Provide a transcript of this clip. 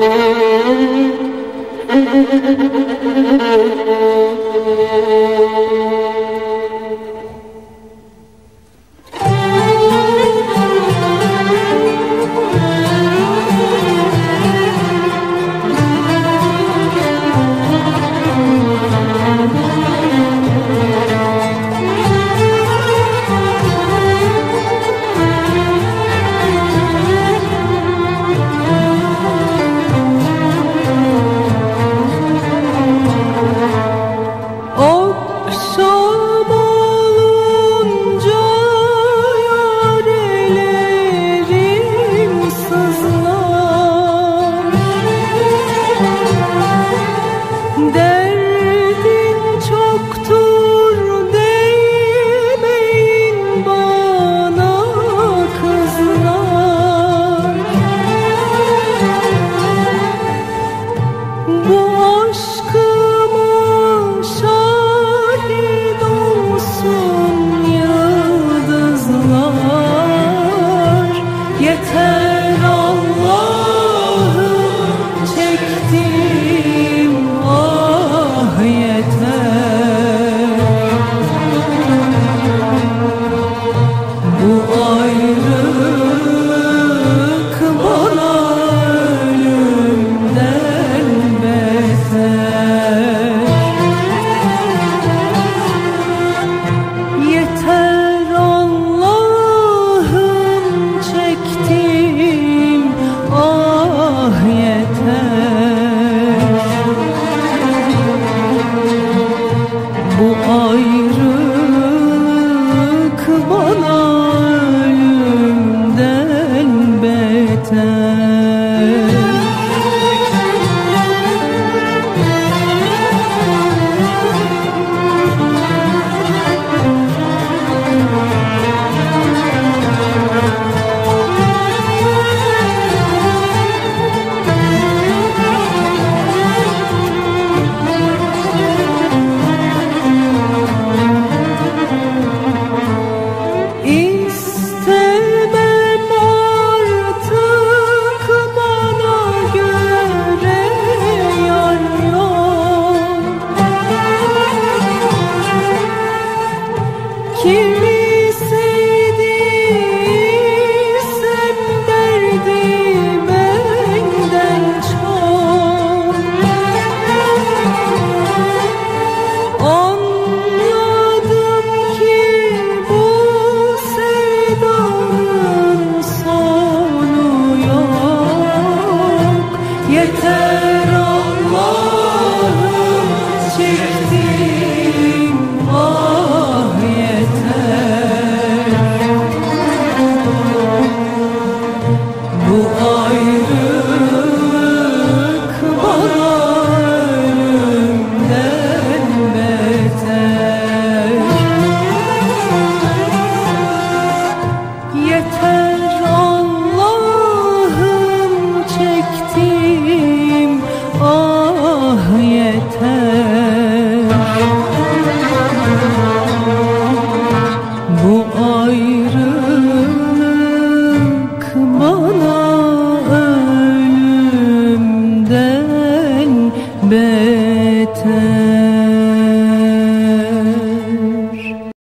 Thank you. de 그